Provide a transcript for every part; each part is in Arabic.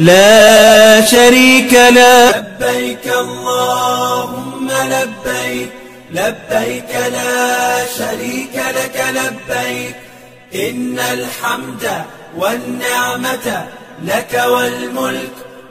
لا شريك لك لبيك اللهم لبيك. لبيك لا شريك لك لبيك. إن الحمد والنعمة لك والملك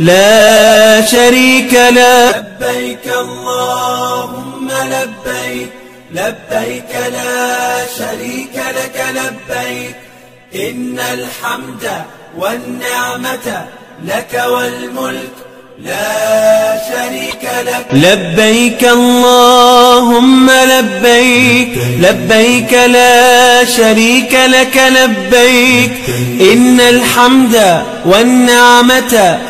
لا شريك له. لبيك اللهم لبيك. لبيك لا شريك لك لبيك. إن الحمد والنعمة لك والملك. لا شريك لك. لبيك اللهم لبيك. لبيك لا شريك لك لبيك. إن الحمد والنعمة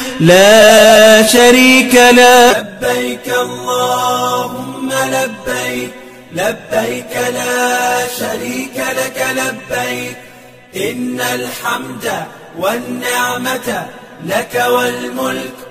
لا شريك له. لبيك اللهم لبيك. لبيك لا شريك لك لبيك. إن الحمد والنعمة لك والملك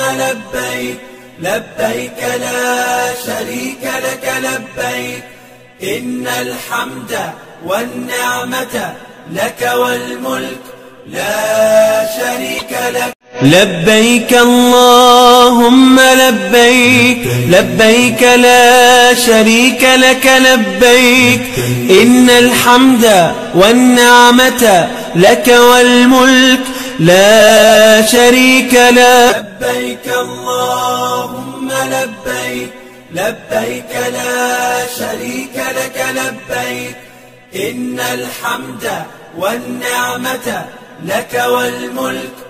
لبيك لبيك لا شريك لك لبيك. إن الحمد والنعمة لك والملك لا شريك لك. لبيك اللهم لبيك لبيك لا شريك لك لبيك. إن الحمد والنعمة لك والملك لا شريك لك لبيك اللهم لبيك لبيك لا شريك لك لبيك. إن الحمد والنعمة لك والملك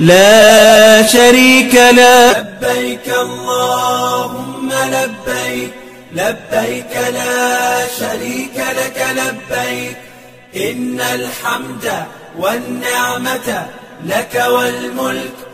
لا شريك لك لبيك اللهم لبيك. لبيك لا شريك لك. لبيك. إن الحمد والنعمة لك والملك.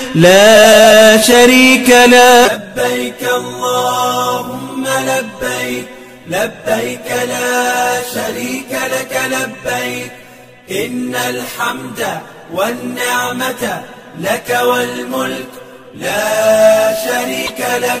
لا شريك لك لبيك اللهم لبيك. لبيك لا شريك لك. لبيك. إن الحمد والنعمة لك والملك. لا شريك لك.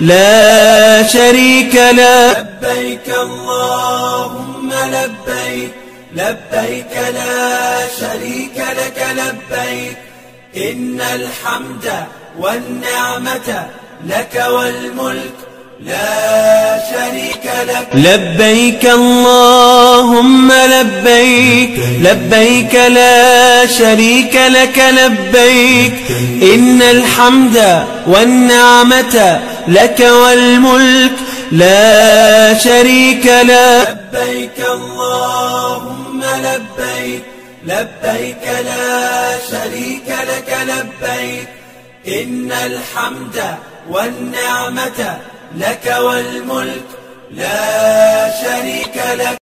لا شريك له. لبيك اللهم لبيك. لبيك لا شريك لك لبيك. إن الحمد والنعمة لك والملك. لا شريك لك. لبيك اللهم لبيك. لبيك لا شريك لك لبيك. إن الحمد والنعمة لك والملك لا شريك له. لبيك اللهم لبيك لبيك لا شريك لك لبيك. إن الحمد والنعمة لك والملك لا شريك لك.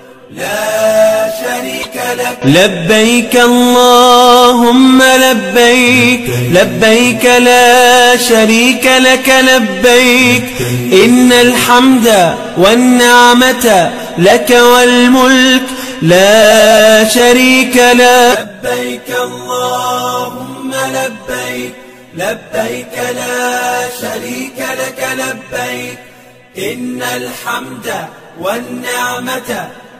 لا شريك لك. لبيك اللهم لبيك. لبيك لا شريك لك. لبيك. إن الحمد والنعمة لك والملك. لا شريك له لبيك اللهم لبيك. لبيك لا شريك لك. لبيك. إن الحمد والنعمة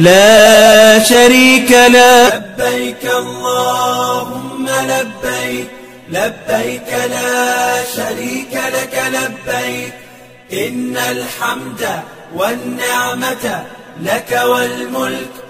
لا شريك له. لبيك اللهم لبيك. لبيك لا شريك لك لبيك. إن الحمد والنعمة لك والملك.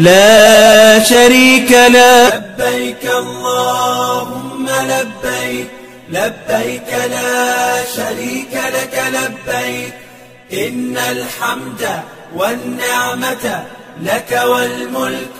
لا شريك لك لبيك اللهم لبيك. لبيك لا شريك لك لبيك. إن الحمد والنعمة لك والملك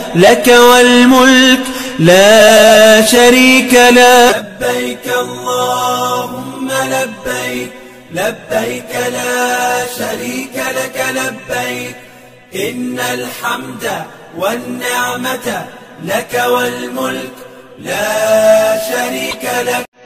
لك والملك لا شريك لك لبيك اللهم لبيك لبيك لا شريك لك لبيك. إن الحمد والنعمة لك والملك لا شريك لك.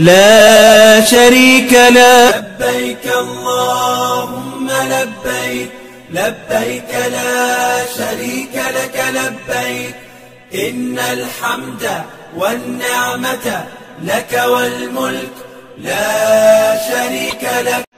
لا شريك لك لبيك اللهم لبيك لبيك لا شريك لك لبيك. إن الحمد والنعمة لك والملك لا شريك لك.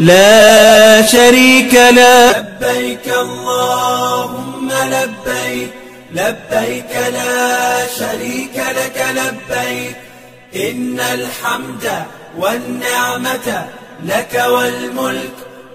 لا شريك له. لبيك اللهم لبيك. لبيك لا شريك لك لبيك. إن الحمد والنعمة لك والملك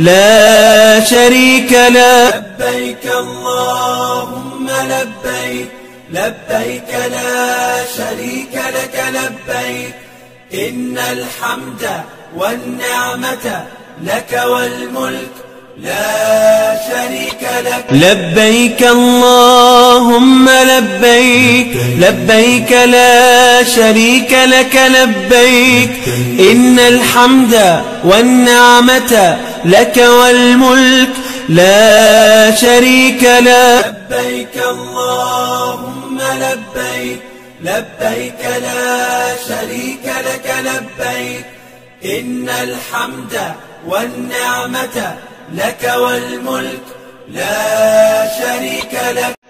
لا شريك له. لبيك اللهم لبيك. لبيك لا شريك لك لبيك. إن الحمد والنعمة لك والملك. لا شريك لك. لبيك اللهم لبيك. لبيك لا شريك لك لبيك. إن الحمد والنعمة لك والملك لا شريك لك لبيك اللهم لبيك لبيك لا شريك لك لبيك. إن الحمد والنعمة لك والملك لا شريك لك.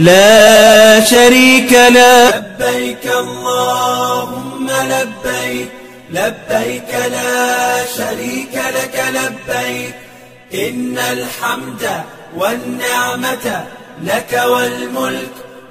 لا شريك لك لبيك اللهم لبيك. لبيك لا شريك لك. لبيك. إن الحمد والنعمة لك والملك.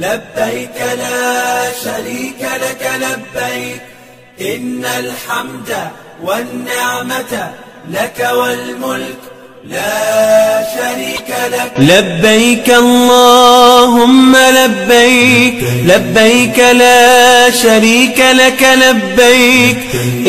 لبيك لا شريك لك لبيك إن الحمد والنعمة لك والملك لا شريك لك. لبيك اللهم لبيك لبيك لا شريك لك لبيك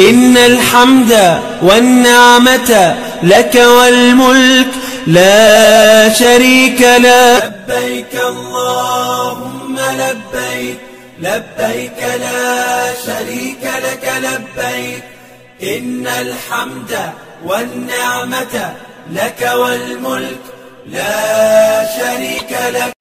إن الحمد والنعمة لك والملك لا شريك لك لبيك اللهم لبيك. لبيك لا شريك لك. لبيك. إن الحمد والنعمة لك والملك. لا شريك لك.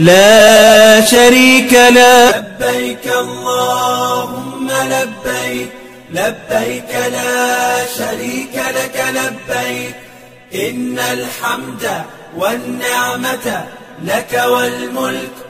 لا شريك له. لبيك اللهم لبيك. لبيك لا شريك لك. لبيك. إن الحمد والنعمة لك والملك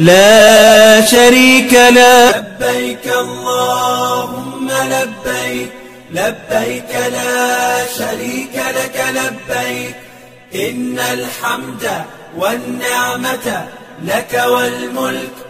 لا شريك لك لبيك اللهم لبيك لبيك لا شريك لك لبيك. إن الحمد والنعمة لك والملك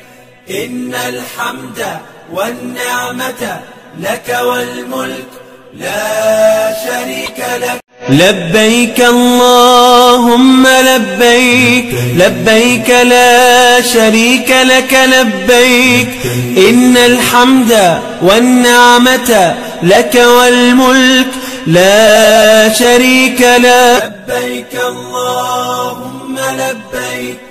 إن الحمد والنعمة لك والملك لا شريك لك. لبيك اللهم لبيك لبيك لا شريك لك لبيك. إن الحمد والنعمة لك والملك لا شريك لك. لبيك اللهم لبيك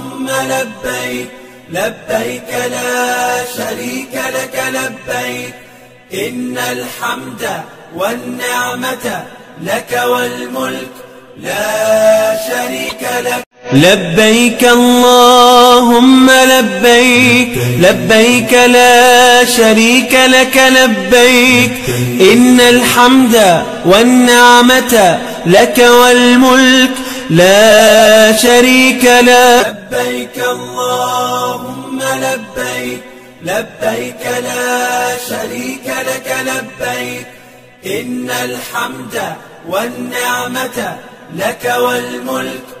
لبيك لبيك لا شريك لك لبيك. إن الحمد والنعمة لك والملك لا شريك لك. لبيك اللهم لبيك لبيك لا شريك لك لبيك. إن الحمد والنعمة لك والملك لا شريك لك لبيك اللهم لبيك. لبيك لا شريك لك لبيك. إن الحمد والنعمة لك والملك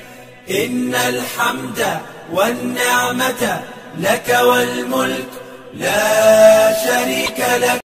إن الحمد والنعمة لك والملك لا شريك لك.